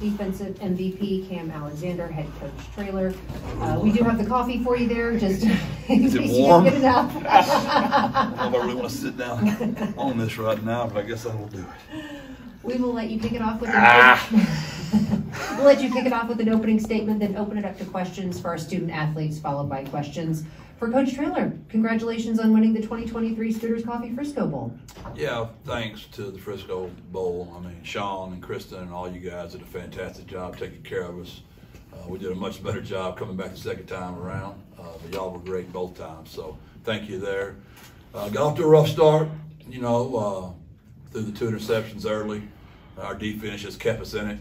defensive MVP Cam Alexander, head coach Traylor. Uh, we do have the coffee for you there, just in Is it case you warm? didn't get enough. I don't know if I really want to sit down on this right now, but I guess I will do it. We will let you kick it off with an Ah. we'll let you kick it off with an opening statement, then open it up to questions for our student athletes, followed by questions for Coach Traylor. Congratulations on winning the 2023 Scooters Coffee Frisco Bowl. Yeah, thanks to the Frisco Bowl. I mean, Sean and Kristen and all you guys did a fantastic job taking care of us. Uh, we did a much better job coming back the second time around, uh, but y'all were great both times. So thank you there. Uh, got off to a rough start, you know, uh, through the two interceptions early. Our defense just kept us in it,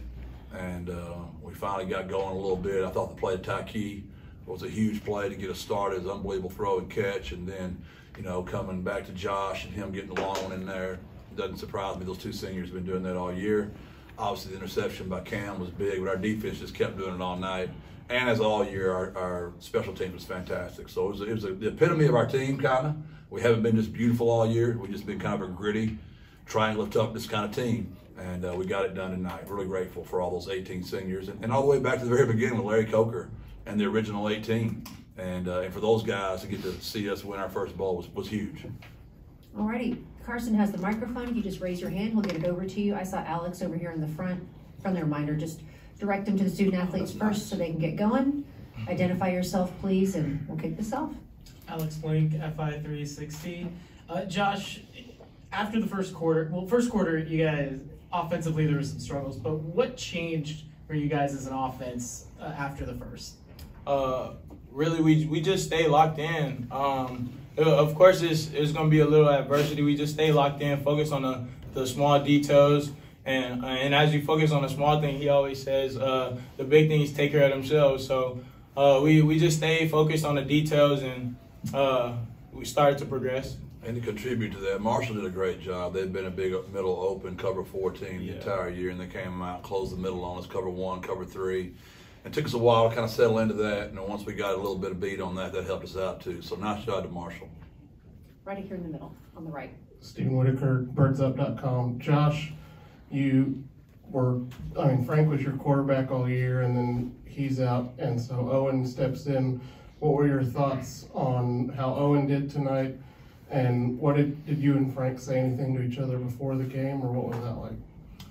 and uh, we finally got going a little bit. I thought the play to Tykee was a huge play to get us started. An unbelievable throw and catch, and then, you know, coming back to Josh and him getting the long one in there. Doesn't surprise me. Those two seniors have been doing that all year. Obviously, the interception by Cam was big, but our defense just kept doing it all night. And as all year, our, our special team was fantastic. So it was, it was a, the epitome of our team, kind of. We haven't been just beautiful all year. We've just been kind of a gritty, try and lift up this kind of team. And uh, we got it done tonight. Really grateful for all those 18 seniors. And, and all the way back to the very beginning with Larry Coker and the original 18. And, uh, and for those guys to get to see us win our first bowl was, was huge. Alrighty, Carson has the microphone. If you just raise your hand, we'll get it over to you. I saw Alex over here in the front. From the reminder, just direct them to the student athletes that's first nice. so they can get going. Identify yourself, please, and we'll kick this off. Alex Blink, FI 360. Uh, Josh, after the first quarter, well, first quarter, you guys, offensively, there were some struggles, but what changed for you guys as an offense uh, after the first? Uh, really we we just stay locked in. Um, uh, of course, it's it's gonna be a little adversity. We just stay locked in, focus on the, the small details, and uh, and as you focus on the small thing, he always says uh, the big things take care of themselves. So uh, we we just stay focused on the details, and uh, we started to progress. And to contribute to that, Marshall did a great job. They've been a big middle open cover four team the entire year, and they came out, closed the middle on us, cover one, cover three. It took us a while to kind of settle into that, and once we got a little bit of beat on that, that helped us out too. So nice job to Marshall. Right here in the middle, on the right. Stephen Whitaker, birdsup.com. Josh, you were, I mean, Frank was your quarterback all year, and then he's out, and so Owen steps in. What were your thoughts on how Owen did tonight? And what did, did you and Frank say anything to each other before the game, or what was that like?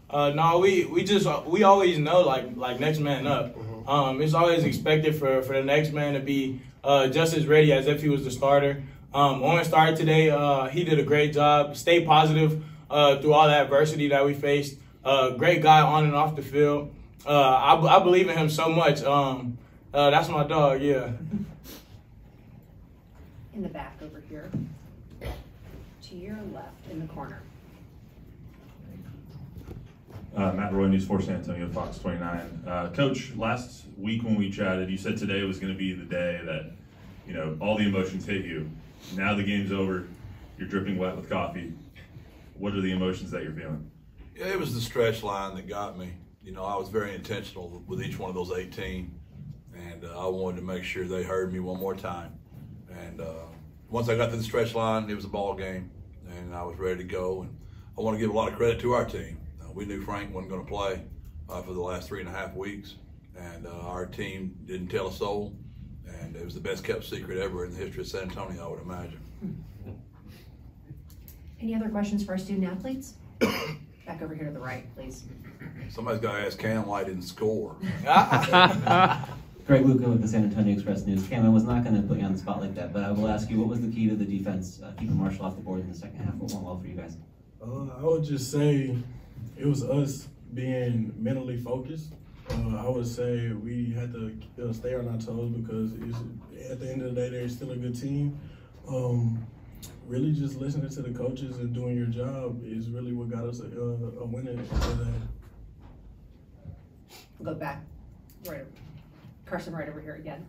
Uh, no, we we just we always know like like next man up. Um, it's always expected for for the next man to be uh, just as ready as if he was the starter. Um, Owen started today. Uh, he did a great job. Stay positive uh, through all the adversity that we faced. Uh, great guy on and off the field. Uh, I, I believe in him so much. Um, uh, that's my dog. Yeah. In the back over here. To your left, in the corner. Uh, Matt Roy, News 4 San Antonio, Fox 29. Uh, Coach, last week when we chatted, you said today was going to be the day that, you know, all the emotions hit you. Now the game's over. You're dripping wet with coffee. What are the emotions that you're feeling? Yeah, it was the stretch line that got me. You know, I was very intentional with each one of those 18, and uh, I wanted to make sure they heard me one more time. And uh, once I got to the stretch line, it was a ball game, and I was ready to go. And I want to give a lot of credit to our team. We knew Frank wasn't going to play uh, for the last three and a half weeks, and uh, our team didn't tell a soul. And it was the best kept secret ever in the history of San Antonio, I would imagine. Any other questions for our student athletes? Back over here to the right, please. Somebody's got to ask Cam why he didn't score. Greg Luca with the San Antonio Express News. Cam, I was not going to put you on the spot like that, but I will ask you, what was the key to the defense, uh, keeping Marshall off the board in the second half? What went well for you guys? Uh, I would just say it was us being mentally focused. Uh, I would say we had to uh, stay on our toes because it's, at the end of the day, they're still a good team. Um, really, just listening to the coaches and doing your job is really what got us a, a, a win today. We'll go back. Right. Carson, right over here again.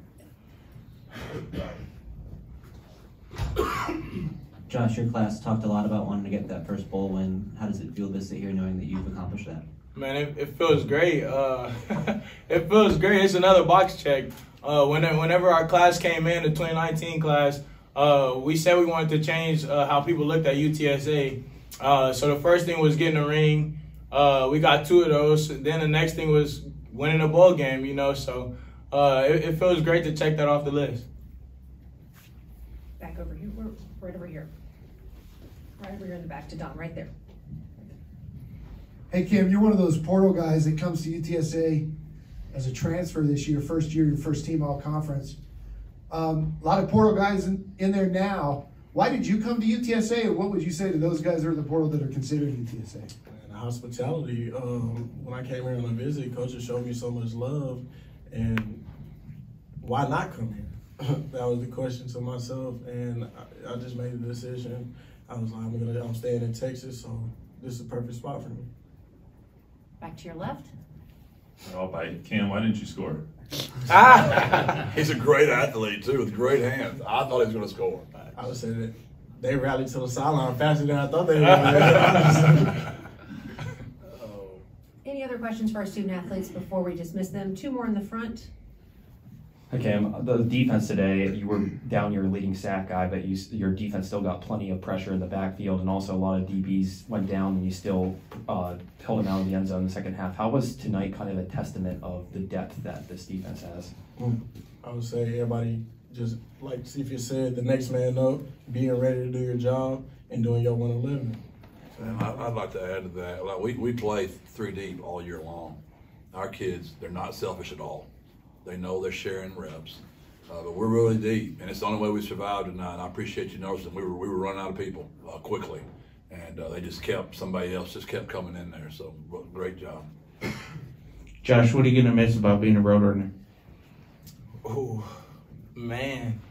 Josh, your class talked a lot about wanting to get that first bowl win. How does it feel to sit here knowing that you've accomplished that? Man, it, it feels great. Uh, it feels great. It's another box check. Uh, whenever, whenever our class came in, the 2019 class, uh, we said we wanted to change uh, how people looked at UTSA. Uh, so the first thing was getting a ring. Uh, we got two of those. Then the next thing was winning a bowl game. You know, so uh, it, it feels great to check that off the list. Back over here, we're right over here. Right over here in the back to Don, right there. Hey Kim, you're one of those portal guys that comes to UTSA as a transfer this year, first year, your first team all conference. Um, a lot of portal guys in, in there now. Why did you come to UTSA, and what would you say to those guys that are in the portal that are considered UTSA? And hospitality. Um, when I came here on a visit, coaches showed me so much love, and why not come here? that was the question to myself, and I, I just made the decision. I was like, I'm gonna, I'm staying in Texas, so this is a perfect spot for me. Back to your left. Oh, I'll bite. Cam, why didn't you score? He's a great athlete too, with great hands. I thought he was going to score. I would say that they rallied to the sideline faster than I thought they would. Any other questions for our student athletes before we dismiss them? Two more in the front. Okay, um, the defense today, you were down your leading sack guy, but you, your defense still got plenty of pressure in the backfield, and also a lot of DBs went down, and you still uh, held them out of the end zone in the second half. How was tonight kind of a testament of the depth that this defense has? I would say everybody just like Cephas said, the next man up, being ready to do your job and doing your one eleven. And I, I'd like to add to that. Like we, we play three deep all year long. Our kids, they're not selfish at all. They know they're sharing reps, uh, but we're really deep, and it's the only way we survived tonight. And I appreciate you noticing. We were we were running out of people uh, quickly, and uh, they just kept somebody else just kept coming in there. So great job. Josh, what are you gonna miss about being a road runner? Oh, man.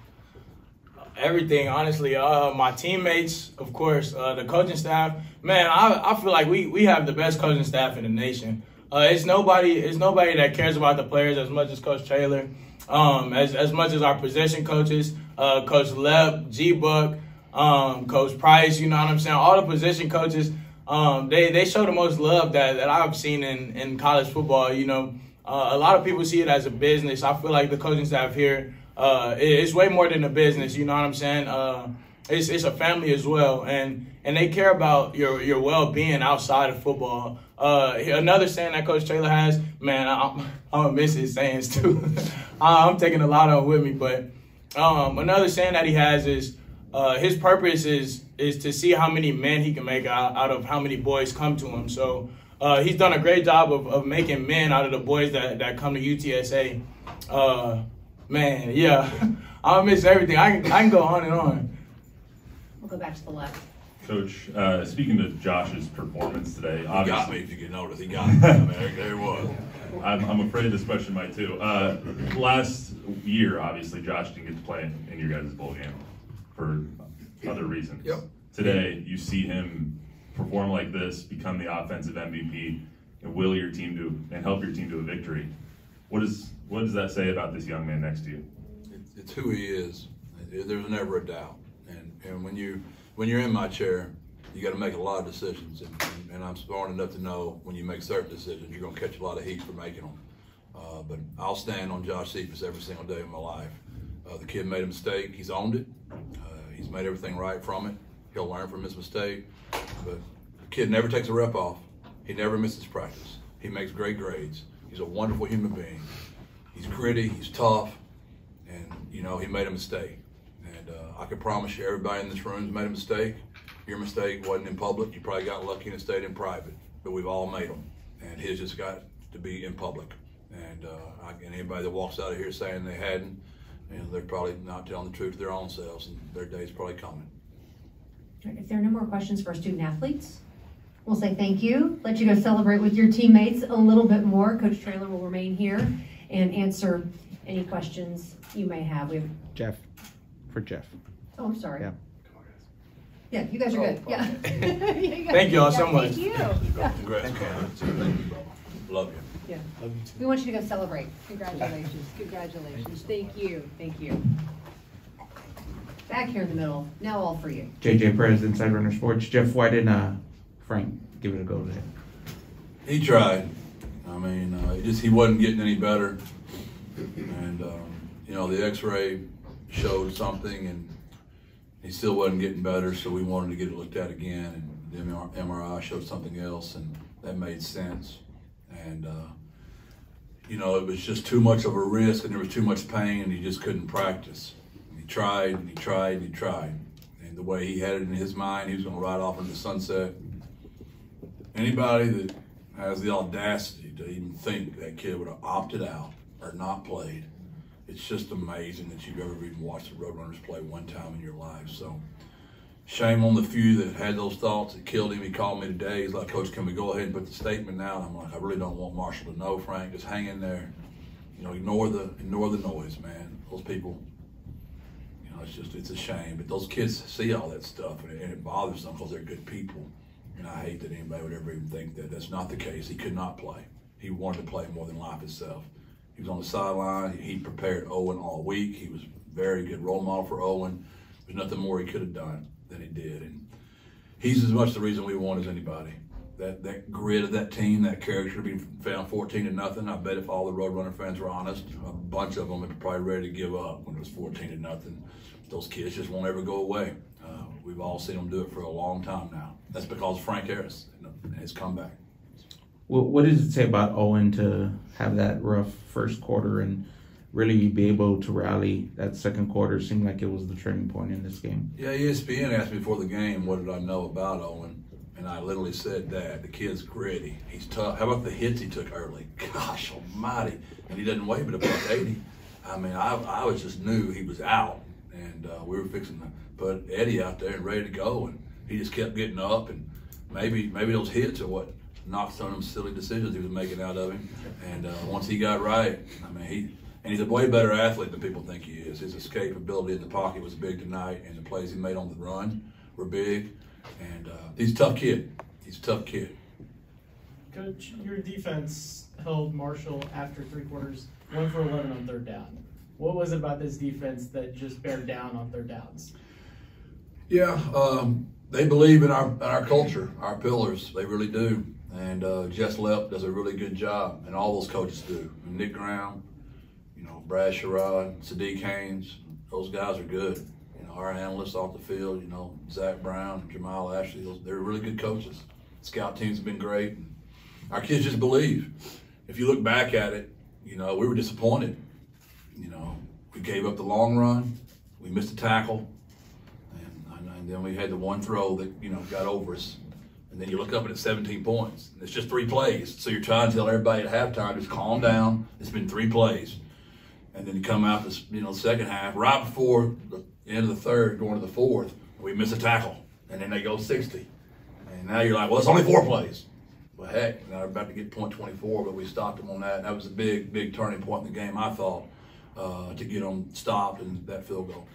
Everything, honestly. Uh, my teammates, of course, uh, the coaching staff. Man, I, I feel like we, we have the best coaching staff in the nation. Uh, it's nobody it's nobody that cares about the players as much as Coach Taylor, um, as as much as our position coaches, uh, Coach Loepp, G Buck, um, Coach Price. You know what I'm saying? All the position coaches, um, they they show the most love that, that I've seen in, in college football. You know, uh, a lot of people see it as a business. I feel like the coaching staff here, uh, it- it's way more than a business. You know what I'm saying? Uh, it's it's a family as well, and and they care about your your well being outside of football. Uh, another saying that Coach Taylor has, man, I'm, I'm gonna miss his sayings too. I'm taking a lot of them with me, but um, another saying that he has is uh, his purpose is is to see how many men he can make out, out of how many boys come to him. So uh, he's done a great job of, of making men out of the boys that, that come to UTSA. Uh, man, yeah, I'll miss everything. I can, I can go on and on. We'll go back to the left. Coach, uh, speaking to Josh's performance today, He got me obviously, if you can notice. He got me. I mean, there, there it was. I'm, I'm afraid this question might too. Uh, last year, obviously, Josh didn't get to play in your guys' bowl game for other reasons. Yep. Today, you see him perform like this, become the offensive MVP, and will your team to and help your team to a victory. What is what does that say about this young man next to you? It's, it's who he is. There's never a doubt. And and when you when you're in my chair, you got to make a lot of decisions. And, and, I'm smart enough to know when you make certain decisions, you're going to catch a lot of heat for making them. Uh, but I'll stand on Josh Cephas every single day of my life. Uh, the kid made a mistake. He's owned it. Uh, he's made everything right from it. He'll learn from his mistake. But the kid never takes a rep off. He never misses practice. He makes great grades. He's a wonderful human being. He's gritty. He's tough and you know he made a mistake. And uh, I can promise you, everybody in this room's made a mistake. Your mistake wasn't in public. You probably got lucky and it stayed in private. But we've all made them, and his just got to be in public. And uh, I, and anybody that walks out of here saying they hadn't, you know, they're probably not telling the truth to their own selves, and their day's probably coming. If there are no more questions for our student athletes, we'll say thank you, let you go celebrate with your teammates a little bit more. Coach Traylor will remain here and answer any questions you may have. We have, Jeff. For Jeff. oh, I'm sorry. Yeah. Yeah, you guys are good, yeah. Thank y'all so much. Thank you. Yeah. Congrats, Cam. Thank you, brother. Love you. Yeah. We want you to go celebrate. Congratulations, congratulations. Thank you, thank you. Back here in the middle, now all for you. JJ Perez, Inside Runner Sports. Jeff, why didn't uh, Frank give it a go today? He tried. I mean, uh, he just he wasn't getting any better, and um, you know the X-ray showed something, and he still wasn't getting better. So we wanted to get it looked at again, and the MRI showed something else, and that made sense. And, uh, you know, it was just too much of a risk and there was too much pain and he just couldn't practice. And he tried and he tried and he tried. And the way he had it in his mind, he was going to ride off into the sunset. Anybody that has the audacity to even think that kid would have opted out or not played, it's just amazing that you've ever even watched the Roadrunners play one time in your life. So, shame on the few that had those thoughts that killed him. He called me today. He's like, Coach, can we go ahead and put the statement out? I'm like, I really don't want Marshall to know, Frank. Just hang in there. You know, ignore the ignore the noise, man. Those people, you know, it's just it's a shame. But those kids see all that stuff and it, and it bothers them because they're good people. And I hate that anybody would ever even think that. That's not the case. He could not play. He wanted to play more than life itself. He was on the sideline. He prepared Owen all week. He was very good role model for Owen. There's nothing more he could have done than he did. And he's as much the reason we won as anybody. That that grit of that team, that character being found 14 to nothing. I bet if all the Roadrunner fans were honest, a bunch of them would be probably ready to give up when it was 14 to nothing. Those kids just won't ever go away. Uh, we've all seen them do it for a long time now. That's because of Frank Harris and his comeback. What, what does it say about Owen to have that rough first quarter and really be able to rally that second quarter? Seemed like it was the turning point in this game. Yeah, ESPN asked me before the game, what did I know about Owen? And I literally said that. The kid's gritty. He's tough. How about the hits he took early? Gosh almighty. And he doesn't weigh but about 80. I mean, I, I was just knew he was out. And uh, we were fixing to put Eddie out there and ready to go. And he just kept getting up. And maybe maybe those hits are what knocked some of them silly decisions he was making out of him. And uh, once he got right, I mean, he and he's a way better athlete than people think he is. His escapability in the pocket was big tonight, and the plays he made on the run were big. And uh, he's a tough kid. He's a tough kid. Coach, your defense held Marshall after three quarters, one for 11 on third down. What was it about this defense that just bared down on third downs? Yeah, um, they believe in our in our culture, our pillars. They really do. And uh, Jess Loepp does a really good job, and all those coaches do. And Nick Graham, you know, Brad Sherrod, Sadiq Haynes, those guys are good. You know, our analysts off the field, you know, Zach Brown, Jamal Ashley, those, they're really good coaches. Scout teams have been great. Our kids just believe. If you look back at it, you know, we were disappointed. You know, we gave up the long run, we missed a tackle, and, and then we had the one throw that, you know, got over us. And then you look up and it's 17 points. And it's just three plays. So you're trying to tell everybody at halftime, just calm down. It's been three plays. And then you come out this, you know, second half, right before the end of the third, going to the fourth, we miss a tackle. And then they go 60. And now you're like, well, it's only four plays. But heck, now we're about to get point 24, but we stopped them on that. And that was a big, big turning point in the game, I thought, uh, to get them stopped and that field goal.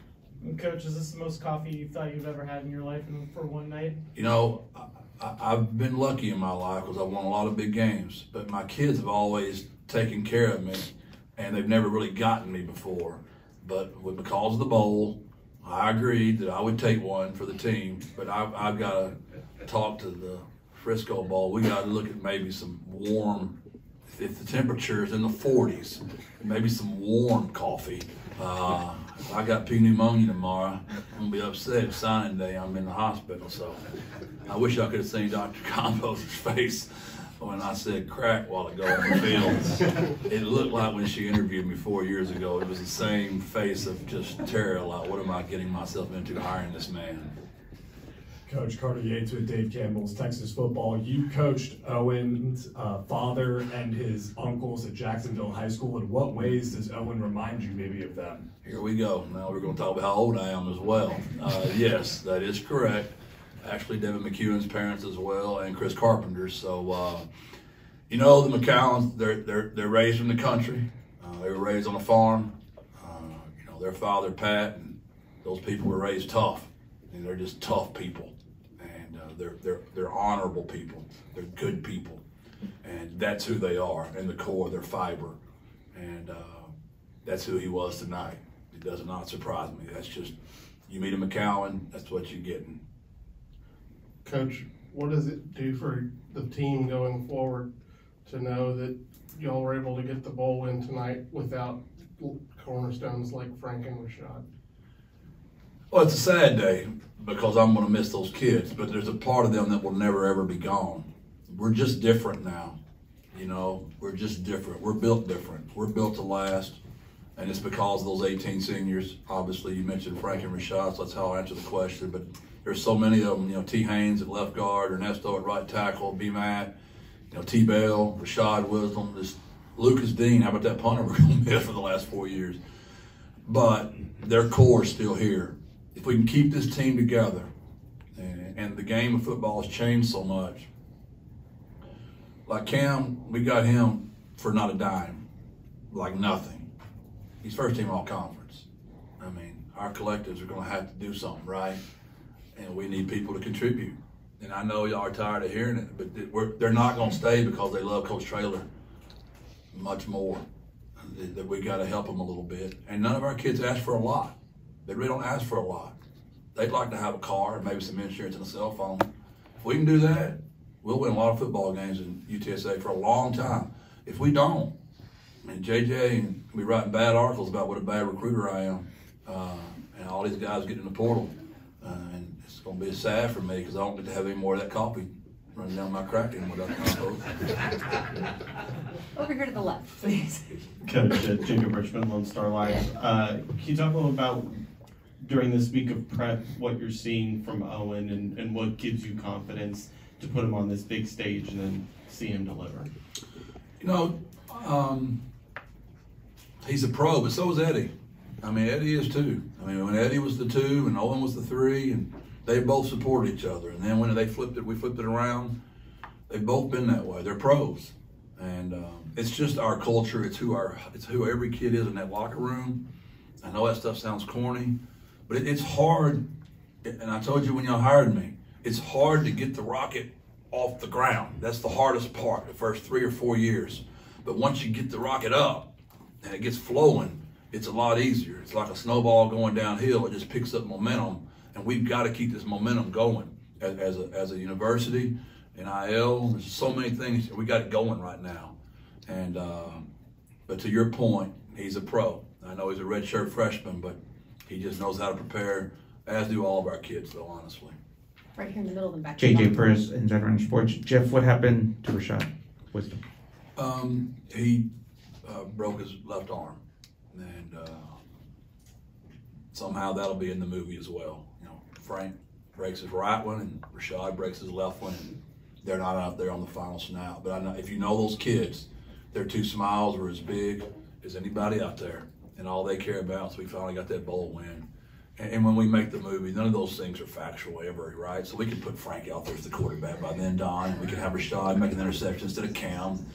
Coach, is this the most coffee you thought you've ever had in your life for one night? You know, I, have been lucky in my life because I've won a lot of big games, but my kids have always taken care of me, and they've never really gotten me before. But with because of the bowl, I agreed that I would take one for the team, but I've, I've got to talk to the Frisco Bowl. We got to look at maybe some warm, if the temperature is in the 40s, maybe some warm coffee. Uh, I got pneumonia tomorrow. I'm gonna be upset. Signing day. I'm in the hospital, so I wish I could have seen Dr. Campos's face when I said crack while ago in the field. it looked like when she interviewed me four years ago. It was the same face of just terror. Like, what am I getting myself into hiring this man? Coach Carter Yates with Dave Campbell's Texas Football. You coached Owen's uh, father and his uncles at Jacksonville High School. In what ways does Owen remind you maybe of them? Here we go. Now we're going to talk about how old I am as well. Uh, yes, that is correct. Actually, Devin McCuin's parents as well, and Chris Carpenter's. So, uh, you know, the McCollins, they're, they're, they're raised in the country. Uh, they were raised on a farm. Uh, you know, their father, Pat, and those people were raised tough. And they're just tough people they're they're they're honorable people. They're good people, and that's who they are in the core. They're fiber, and uh, that's who he was tonight. It does not surprise me. That's just you meet a McCown. That's what you're getting. Coach, what does it do for the team going forward to know that y'all were able to get the bowl win tonight without cornerstones like Frank and Rashad? Well, it's a sad day because I'm going to miss those kids, but there's a part of them that will never ever be gone. we're just different now. You know, we're just different. We're built different. We're built to last. And it's because of those 18 seniors. Obviously, you mentioned Frank and Rashad, so that's how I answer the question. But there's so many of them. You know, T. Haynes at left guard, Ernesto at right tackle, B. Matt, you know, T. Bell, Rashad Wisdom, just Lucas Dean. How about that punter we're going to miss for the last four years? But their core is still here. If we can keep this team together, and, and the game of football has changed so much. Like Cam, we got him for not a dime, like nothing. He's first team all conference. I mean, our collectives are going to have to do something right, and we need people to contribute. And I know y'all are tired of hearing it, but they're not going to stay because they love Coach Traylor much more. That we got to help them a little bit. And none of our kids ask for a lot. They really don't ask for a lot. They'd like to have a car and maybe some insurance and a cell phone. If we can do that, we'll win a lot of football games in UTSA for a long time. If we don't, I mean, JJ can be writing bad articles about what a bad recruiter I am, uh, and all these guys get in the portal, uh, and it's going to be sad for me because I don't get to have any more of that coffee running down my crack anymore. Over here to the left, please. Coach uh, Jacob Richmond, Lone Star Live. Uh, can you talk a little about during this week of prep what you're seeing from Owen and, and what gives you confidence to put him on this big stage and then see him deliver? You know, um, he's a pro, but so is Eddie. I mean, Eddie is too. I mean, when Eddie was the two and Owen was the three, and they both supported each other. And then when they flipped it, we flipped it around. They've both been that way. They're pros, and um, it's just our culture. It's who our it's who every kid is in that locker room. I know that stuff sounds corny, but it, it's hard. And I told you when y'all hired me, it's hard to get the rocket off the ground. That's the hardest part, the first three or four years. But once you get the rocket up and it gets flowing, it's a lot easier. It's like a snowball going downhill. It just picks up momentum, and we've got to keep this momentum going as, as, a, as a university. NIL, there's so many things. We got it going right now. And uh, but to your point, he's a pro. I know he's a redshirt freshman, but he just knows how to prepare, as do all of our kids, though, honestly. Right here in the middle and back. to JJ left. Perez, Inside Runner Sports. Jeff, what happened to Rashad Wisdom? Um, he uh, broke his left arm, and uh, somehow that'll be in the movie as well. You know, Frank breaks his right one, and Rashad breaks his left one, and they're not out there on the final snap. But I know if you know those kids, their two smiles were as big as anybody out there, and all they care about is we finally got that bowl win. And, and when we make the movie, none of those things are factual ever, right? So we can put Frank out there as the quarterback by then, Don. We can have Rashad make an interception instead of Cam.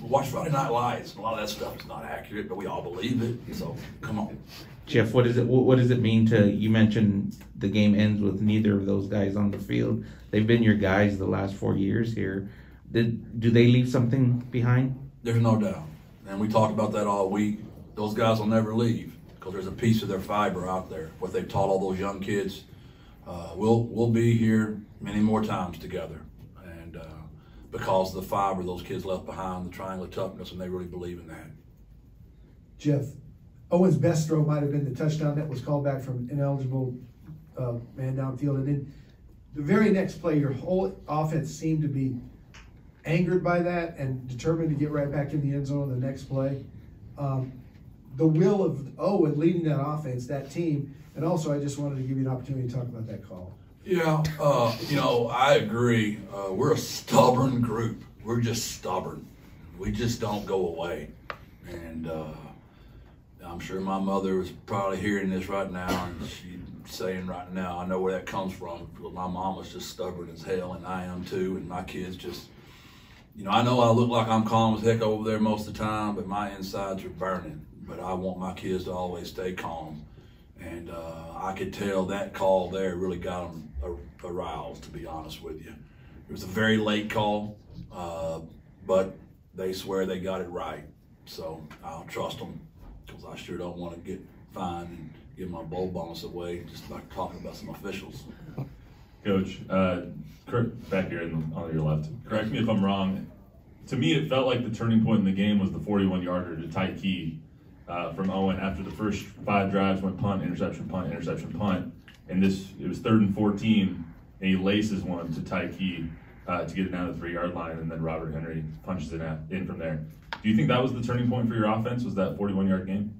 Watch Friday Night Lights. A lot of that stuff is not accurate, but we all believe it. So come on. Jeff, what is it? What, does it mean to? You mentioned the game ends with neither of those guys on the field. They've been your guys the last four years here. Did do they leave something behind? There's no doubt. And we talked about that all week. Those guys will never leave because there's a piece of their fiber out there. What they've taught all those young kids. Uh, we'll we'll be here many more times together, and uh, because of the fiber those kids left behind, the triangle of toughness, and they really believe in that. Jeff, Owen's best throw might have been the touchdown that was called back from ineligible uh, man downfield. And then the very next play, your whole offense seemed to be angered by that and determined to get right back in the end zone on the next play. Um, the will of Owen leading that offense, that team, and also I just wanted to give you an opportunity to talk about that call. Yeah, uh, you know, I agree. Uh, we're a stubborn group. We're just stubborn. We just don't go away. And uh, I'm sure my mother is probably hearing this right now, and she's saying right now, I know where that comes from. My mom was just stubborn as hell, and I am too. And my kids just, you know, I know I look like I'm calm as heck over there most of the time, but my insides are burning. But I want my kids to always stay calm. And uh, I could tell that call there really got them aroused, to be honest with you. It was a very late call, uh, but they swear they got it right. So I'll trust them because I sure don't want to get fined and give my bowl bonus away just by talking about some officials. Coach, uh, Kurt, back here in, on your left. Correct me if I'm wrong. To me, it felt like the turning point in the game was the 41 yarder to Tykee uh, from Owen after the first five drives went punt, interception, punt, interception, punt. And this, it was third and 14, and he laces one to Tykee. uh, to get it down to the three yard line, and then Robert Henry punches it in from there. Do you think that was the turning point for your offense? Was that 41 yard game?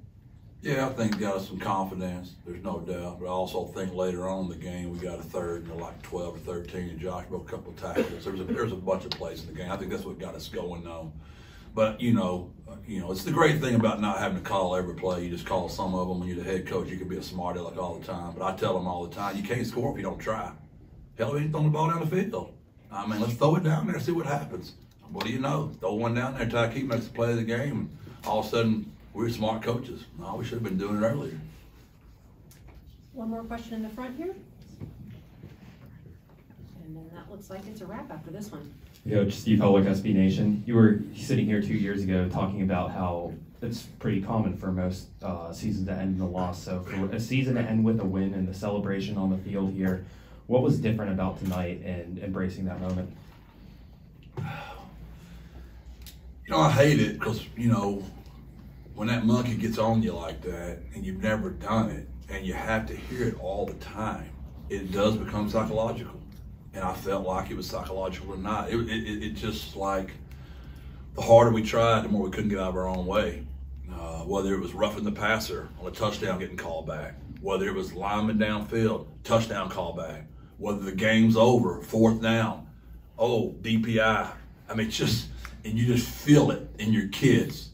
Yeah, I think got us some confidence. There's no doubt. But I also think later on in the game we got a third and like 12 or 13, and Josh broke a couple of tackles. There was a, there was a bunch of plays in the game. I think that's what got us going though. But you know, you know, it's the great thing about not having to call every play. You just call some of them. When you're the head coach, you can be a smart aleck all the time. But I tell them all the time, you can't score if you don't try. Hell, we ain't throwing the ball down the field. I mean, let's throw it down there see what happens. What do you know? Throw one down there, Tykee makes the play of the game. All of a sudden, we're smart coaches. No, we should have been doing it earlier. One more question in the front here. And then that looks like it's a wrap after this one. Coach Steve Helwick, SB Nation. You were sitting here two years ago talking about how it's pretty common for most uh, seasons to end in a loss. So for a season to end with a win and the celebration on the field here, what was different about tonight and embracing that moment? You know, I hate it because, you know, when that monkey gets on you like that and you've never done it and you have to hear it all the time, it does become psychological. And I felt like it was psychological or not. It, it, it just like the harder we tried, the more we couldn't get out of our own way. Uh, whether it was roughing the passer on a touchdown getting called back, whether it was lineman downfield, touchdown call back, whether the game's over, fourth down, oh, DPI. I mean, just, and you just feel it in your kids.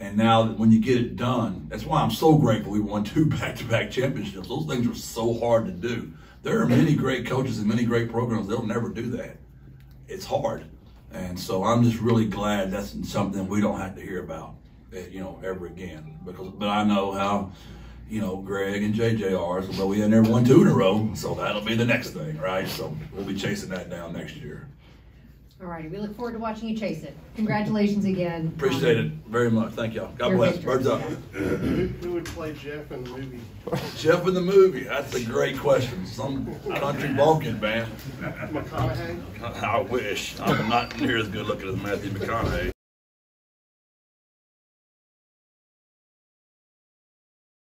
And now when you get it done, that's why I'm so grateful we won two back-to-back championships. Those things were so hard to do. There are many great coaches and many great programs. They'll never do that. It's hard. And so I'm just really glad that's something we don't have to hear about, eh, you know, ever again. Because, but I know how, you know, Greg and JJ are. So, we had never won two in a row, so that'll be the next thing, right? So we'll be chasing that down next year. All righty, we look forward to watching you chase it. Congratulations again. Appreciate um, it very much. Thank y'all. God Your bless. victory. Birds up. Who, who would play Jeff in the movie? Jeff in the movie. That's a great question. Some country bumpkin, man. McConaughey? I wish. I'm not near as good looking as Matthew McConaughey.